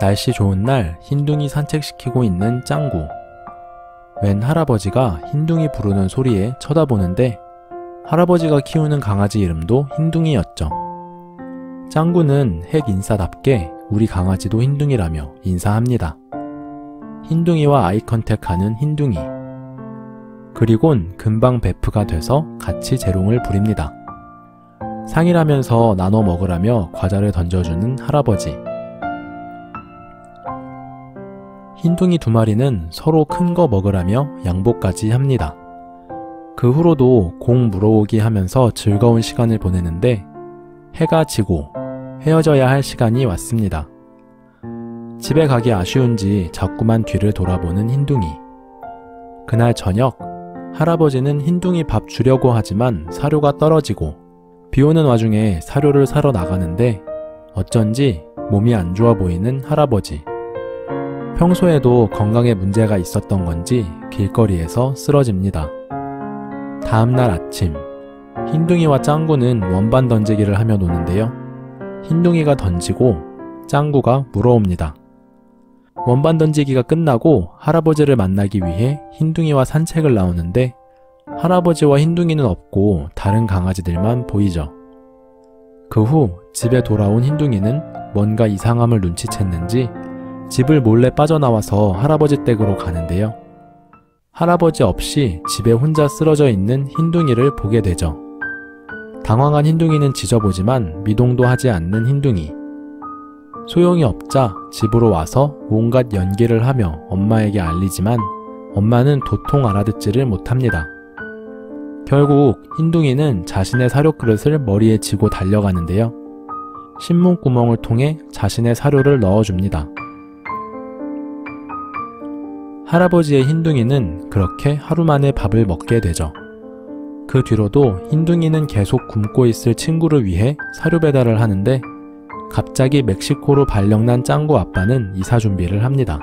날씨 좋은 날 흰둥이 산책시키고 있는 짱구. 웬 할아버지가 흰둥이 부르는 소리에 쳐다보는데 할아버지가 키우는 강아지 이름도 흰둥이였죠. 짱구는 핵 인싸답게 우리 강아지도 흰둥이라며 인사합니다. 흰둥이와 아이 컨택하는 흰둥이. 그리곤 금방 베프가 돼서 같이 재롱을 부립니다. 상일하면서 나눠 먹으라며 과자를 던져주는 할아버지. 흰둥이 두 마리는 서로 큰 거 먹으라며 양보까지 합니다. 그 후로도 공 물어오기 하면서 즐거운 시간을 보내는데 해가 지고 헤어져야 할 시간이 왔습니다. 집에 가기 아쉬운지 자꾸만 뒤를 돌아보는 흰둥이. 그날 저녁, 할아버지는 흰둥이 밥 주려고 하지만 사료가 떨어지고 비 오는 와중에 사료를 사러 나가는데 어쩐지 몸이 안 좋아 보이는 할아버지. 평소에도 건강에 문제가 있었던 건지 길거리에서 쓰러집니다. 다음날 아침, 흰둥이와 짱구는 원반 던지기를 하며 노는데요. 흰둥이가 던지고 짱구가 물어옵니다. 원반 던지기가 끝나고 할아버지를 만나기 위해 흰둥이와 산책을 나오는데 할아버지와 흰둥이는 없고 다른 강아지들만 보이죠. 그 후 집에 돌아온 흰둥이는 뭔가 이상함을 눈치챘는지 집을 몰래 빠져나와서 할아버지 댁으로 가는데요. 할아버지 없이 집에 혼자 쓰러져 있는 흰둥이를 보게 되죠. 당황한 흰둥이는 지져보지만 미동도 하지 않는 흰둥이. 소용이 없자 집으로 와서 온갖 연기를 하며 엄마에게 알리지만 엄마는 도통 알아듣지를 못합니다. 결국 흰둥이는 자신의 사료 그릇을 머리에 지고 달려가는데요. 신문 구멍을 통해 자신의 사료를 넣어줍니다. 할아버지의 흰둥이는 그렇게 하루 만에 밥을 먹게 되죠. 그 뒤로도 흰둥이는 계속 굶고 있을 친구를 위해 사료 배달을 하는데 갑자기 멕시코로 발령난 짱구 아빠는 이사 준비를 합니다.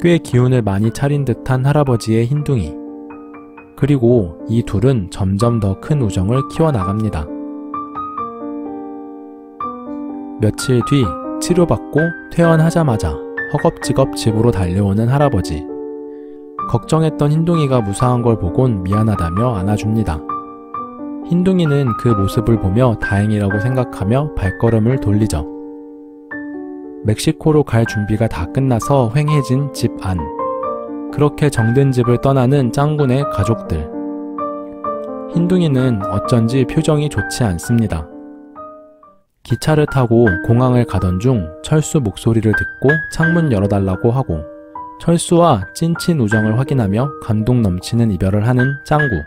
꽤 기운을 많이 차린 듯한 할아버지의 흰둥이. 그리고 이 둘은 점점 더 큰 우정을 키워나갑니다. 며칠 뒤 치료받고 퇴원하자마자 허겁지겁 집으로 달려오는 할아버지. 걱정했던 흰둥이가 무사한 걸 보곤 미안하다며 안아줍니다. 흰둥이는 그 모습을 보며 다행이라고 생각하며 발걸음을 돌리죠. 멕시코로 갈 준비가 다 끝나서 휑해진 집 안. 그렇게 정든 집을 떠나는 짱군의 가족들. 흰둥이는 어쩐지 표정이 좋지 않습니다. 기차를 타고 공항을 가던 중 철수 목소리를 듣고 창문 열어달라고 하고 철수와 찐친 우정을 확인하며 감동 넘치는 이별을 하는 짱구.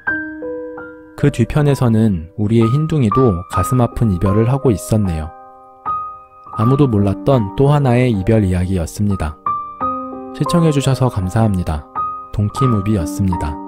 그 뒤편에서는 우리의 흰둥이도 가슴 아픈 이별을 하고 있었네요. 아무도 몰랐던 또 하나의 이별 이야기였습니다. 시청해주셔서 감사합니다. 동키무비였습니다.